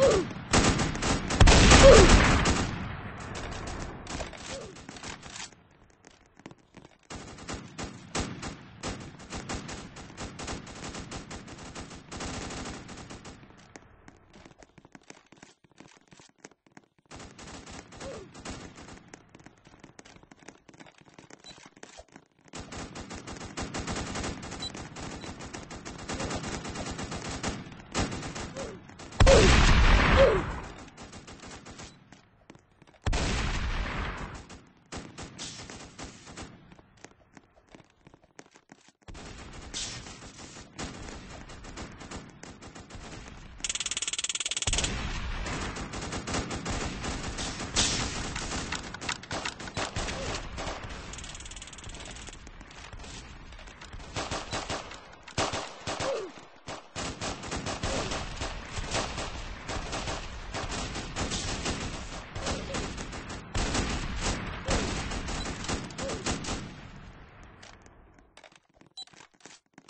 Ooh.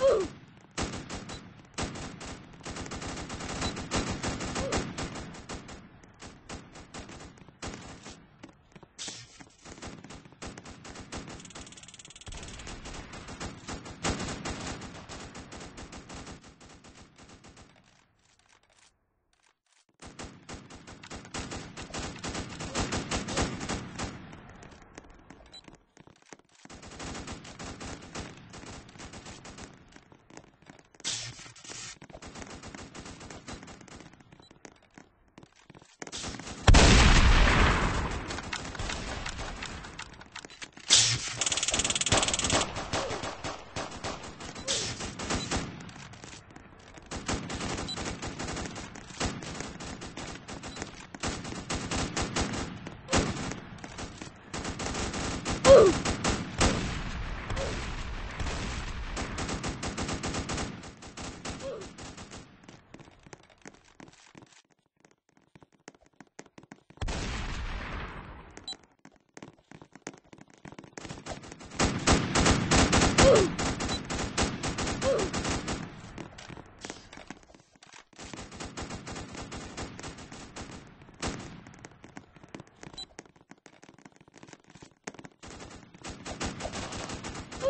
Woo!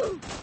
Woo!